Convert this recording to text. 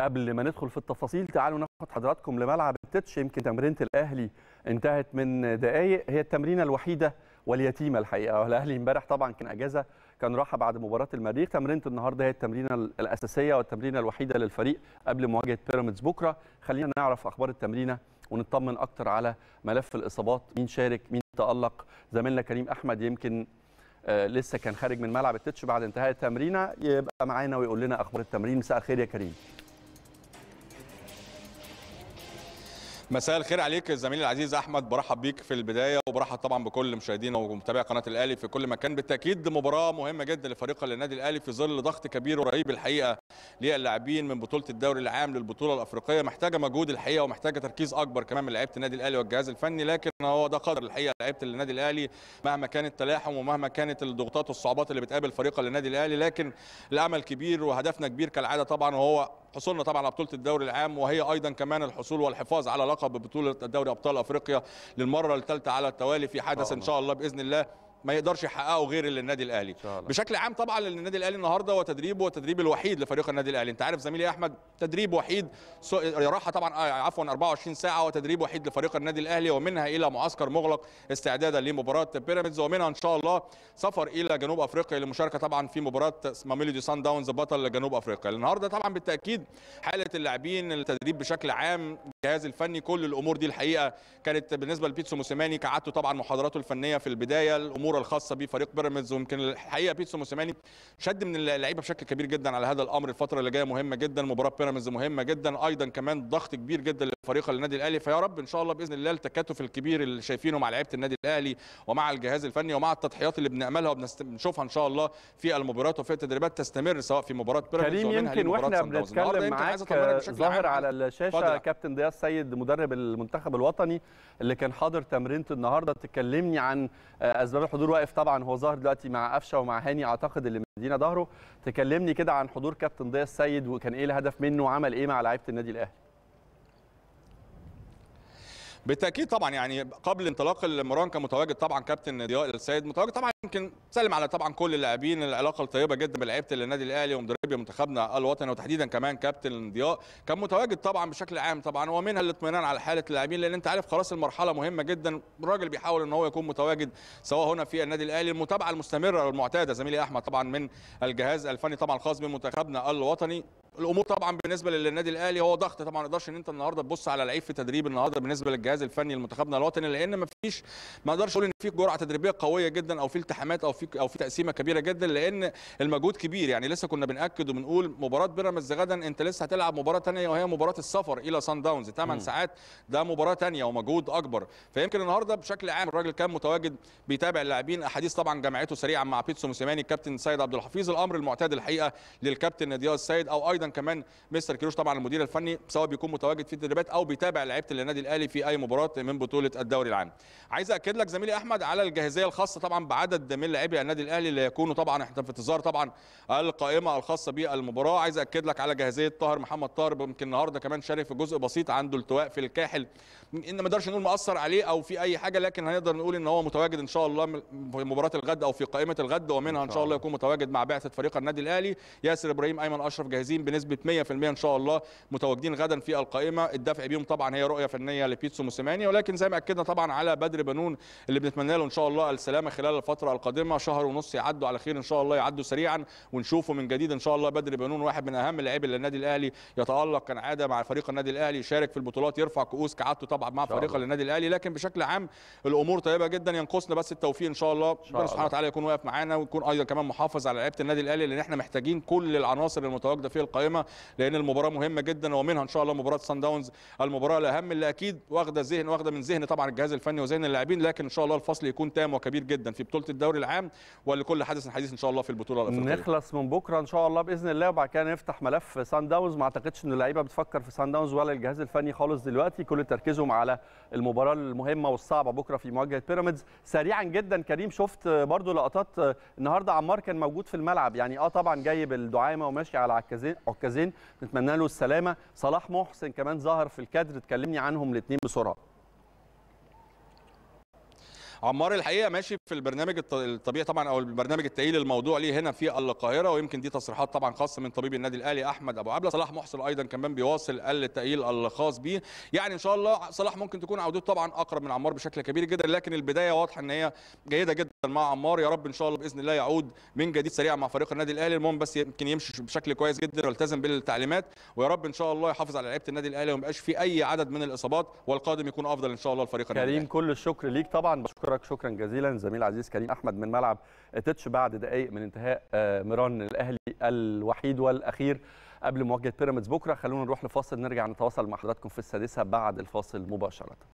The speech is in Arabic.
قبل ما ندخل في التفاصيل تعالوا ناخد حضراتكم لملعب التتش. يمكن تمرينة الأهلي انتهت من دقائق هي التمرينة الوحيدة واليتيمة الحقيقة. الاهلي امبارح طبعا كان أجازة كان راحة بعد مباراة المريخ. تمرينة النهارده هي التمرينة الأساسية والتمرينة الوحيدة للفريق قبل مواجهة بيراميدز بكرة. خلينا نعرف أخبار التمرينة ونطمن أكتر على ملف الإصابات. مين شارك؟ مين تألق؟ زميلنا كريم أحمد يمكن آه لسه كان خارج من ملعب التتش بعد انتهاء التمرينة. يبقى معانا ويقول لنا أخبار التمرين. مساء الخير يا كريم. مساء الخير عليك زميلي العزيز أحمد برحب بيك في البداية وبرحب طبعا بكل مشاهدينا ومتابعي قناة الأهلي في كل مكان. بالتأكيد مباراة مهمة جدا لفريق النادي الأهلي في ظل ضغط كبير ورهيب الحقيقة للاعبين من بطولة الدوري العام للبطولة الأفريقية. محتاجة مجهود الحقيقة ومحتاجة تركيز أكبر كمان من لعيبة النادي الأهلي والجهاز الفني لكن هو ده قدر الحقيقة لعيبة النادي الأهلي مهما كان التلاحم ومهما كانت الضغوطات والصعوبات اللي بتقابل فريق النادي الأهلي. لكن الأمل كبير وهدفنا كبير كالعادة طبعا وهو حصولنا طبعا على بطولة الدوري العام وهي أيضا كمان الحصول والحفاظ على لقب بطوله دوري أبطال أفريقيا للمرة الثالثة على التوالي في حدث إن شاء الله بإذن الله. ما يقدرش يحققه غير للنادي الأهلي. بشكل عام طبعا للنادي الأهلي النهارده وتدريبه والتدريب الوحيد لفريق النادي الأهلي. أنت عارف زميلي أحمد تدريب وحيد راحة طبعا عفوا 24 ساعة وتدريب وحيد لفريق النادي الأهلي ومنها إلى معسكر مغلق استعدادا لمباراة بيراميدز ومنها إن شاء الله سفر إلى جنوب أفريقيا للمشاركة طبعا في مباراة ماميلودي سان داونز بطل جنوب أفريقيا. النهارده طبعا بالتأكيد حالة اللاعبين التدريب بشكل عام الجهاز الفني كل الأمور دي الحقيقة كانت بالنسبة لبيتسو موسيماني كعادته طبعا محاضراته الفنية في البداية الأمور الخاصة بفريق بيراميدز. ويمكن الحقيقة بيتسو موسيماني شد من اللعيبة بشكل كبير جدا على هذا الأمر الفترة اللي جاية. مهمة جدا. مباراة بيراميدز مهمة جدا. أيضا كمان ضغط كبير جدا لفريق النادي الأهلي. فيا رب إن شاء الله بإذن الله التكاتف الكبير اللي شايفينه مع لعيبة النادي الأهلي ومع الجهاز الفني ومع التضحيات اللي بنعملها وبنشوفها إن شاء الله في المباريات وفي التدريبات تستمر سواء في مباراة بيراميدز كريم يمكن وإحنا بنتكلم معاك ظاهر على الشاشة كابتن ضياء السيد مدرب المنتخب الوطني اللي كان حاضر تمرينة النهارده. تكلمني عن أسباب الحضور واقف طبعا هو ظاهر دلوقتي مع قفشة ومع هاني أعتقد اللي مدينا ظهره. تكلمني كده عن حضور كابتن ضياء السيد وكان إيه الهدف منه وعمل إيه مع لعيبة النادي الأهلي؟ بالتأكيد طبعا يعني قبل انطلاق المران كان متواجد طبعا كابتن ضياء السيد متواجد. طبعا يمكن سلم على طبعا كل اللاعبين العلاقة الطيبة جدا بلعيبة النادي الأهلي ومدربي منتخبنا الوطني وتحديدا كمان كابتن ضياء. كان متواجد طبعا بشكل عام طبعا ومنها الاطمئنان على حالة اللاعبين لأن أنت عارف خلاص المرحلة مهمة جدا. الراجل بيحاول إن هو يكون متواجد سواء هنا في النادي الأهلي. المتابعة المستمرة والمعتادة زميلي أحمد طبعا من الجهاز الفني طبعا الخاص بمنتخبنا الوطني. الأمور طبعا بالنسبة للنادي الأهلي هو ضغط طبعا ما تقدرش إن أنت النهارده تبص على لعيب في تدريب النهارده بالنسبة للجهاز الفني لمنتخبنا الوطني لأن ما فيش ما أقدرش أقول إن في جرعة تدريبية قوية جدا أو في التحامات أو في أو في تقسيمة كبيرة جدا لأن المجهود كبير. يعني لسه كنا بنأكد وبنقول مباراة بيراميدز غدا أنت لسه هتلعب مباراة ثانية وهي مباراة السفر إلى سان داونز 8 ساعات ده مباراة ثانية ومجهود أكبر. فيمكن النهارده بشكل عام الراجل كان متواجد بيتابع اللاعبين. أحاديث طبعا جمعته سريعا مع بيتسو موسيماني الكابتن سيد عبد الحفيظ. الأمر المعتاد الحقيقة للكابتن ضياء السيد أو أيضا كمان مستر كيروش طبعا المدير الفني سواء بيكون متواجد في التدريبات أو بيتابع لعيبة النادي الأهلي في أي مباراة من بطولة الدوري العام. عايز اكد لك زميلي أحمد على الجاهزية الخاصة طبعا بعدد من لاعبي النادي الأهلي اللي يكونوا طبعا إحنا في انتظار طبعا القائمة الخاصة بالمباراة. عايز اكد لك على جاهزية طاهر محمد طاهر يمكن النهارده كمان شارك في جزء بسيط عنده التواء في الكاحل. إن ما نقدرش نقول مأثر عليه أو في أي حاجة لكن هنقدر نقول إن هو متواجد إن شاء الله في مباراة الغد أو في قائمة الغد ومنها إن شاء الله. يكون متواجد مع بعثة فريق النادي الأهلي. ياسر إبراهيم أيمن أشرف جاهزين بنسبة 100% إن شاء الله متواجدين غدا في القائمة. الدفع بيهم طبعا هي رؤية فنية لبيتسو موسيماني ولكن زي ما أكدنا طبعا على بدر بنون اللي بنتمنى له إن شاء الله السلامة خلال الفترة القادمة. شهر ونص يعدوا على خير إن شاء الله يعدوا سريعا ونشوفه من جديد إن شاء الله. بدر بنون واحد من أهم اللاعبين اللي النادي الأهلي يتألق كالعادة مع فريق النادي الأهلي يشارك في البطولات يرفع كؤوس كعادته طبعا مع فريق النادي الأهلي. لكن بشكل عام الأمور طيبة جدا ينقصنا بس التوفيق إن شاء الله. ربنا سبحانه وتعالى يكون واقف معانا ويكون أيضا كمان محافظ على لعيبة النادي الأهلي لأن إحنا محتاجين كل العناصر المتواجدة في القائمة. لأن المباراة مهمة جدا ومنها إن شاء الله مباراة سان داونز المباراة الأهم اللي أكيد واخدة ذهن واخدة من ذهن طبعا الجهاز الفني وذهن اللاعبين لكن إن شاء الله الفصل يكون تام وكبير جدا في بطولة الدوري العام ولكل حدث حديث إن شاء الله في البطولة الأفريقية. نخلص من بكرة إن شاء الله بإذن الله وبعد كده نفتح ملف سان داونز ما أعتقدش إن اللعيبة بتفكر في سان داونز ولا الجهاز الفني خالص دلوقتي. كل تركيزهم على المباراة المهمة والصعبة بكرة في مواجهة بيراميدز سريعا جدا كريم شفت برضو لقطات النهارده عمار كان موجود في الملعب. يعني آه طبعا جايب الدعامه وماشي على عكازين نتمنى له السلامة. صلاح محسن كمان ظهر في الكادر. تكلمني عنهم الاثنين بسرعة. عمار الحقيقة ماشي في البرنامج الط- الطبيعي طبعا أو البرنامج التأهيلي الموضوع ليه هنا في القاهرة ويمكن دي تصريحات طبعا خاصة من طبيب النادي الأهلي أحمد أبو عبلة. صلاح محسن أيضا كمان بيواصل التأهيل الخاص بيه. يعني إن شاء الله صلاح ممكن تكون عودته طبعا أقرب من عمار بشكل كبير جدا لكن البداية واضحة إن هي جيدة جدا مع عمار. يا رب إن شاء الله بإذن الله يعود من جديد سريعا مع فريق النادي الأهلي. المهم بس يمكن يمشي بشكل كويس جدا ويلتزم بالتعليمات. ويا رب إن شاء الله يحافظ على لعيبة النادي الأهلي وما يبقاش في أي عدد من الإصابات والقادم يكون أفضل إن شاء الله لفريق النادي كريم. كل الشكر ليك طبعا. بشكرك شكرا جزيلا. زميل العزيز كريم أحمد من ملعب تتش بعد دقائق من انتهاء آه، ميران الأهلي الوحيد والأخير قبل مواجهة بيراميدز بكرة. خلونا نروح لفاصل نرجع نتواصل مع حضراتكم في السادسة بعد الفاصل مباشرة.